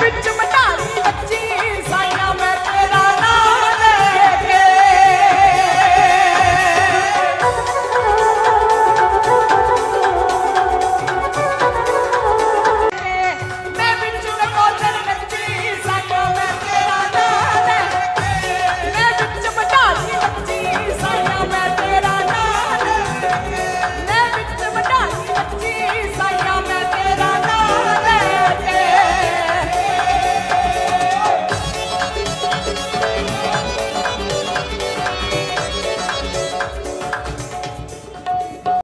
every time I